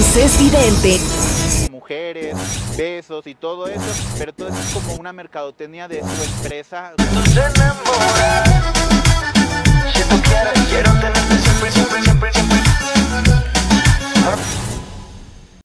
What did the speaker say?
es vidente. Mujeres, besos y todo eso, pero todo eso es como una mercadotecnia de su empresa.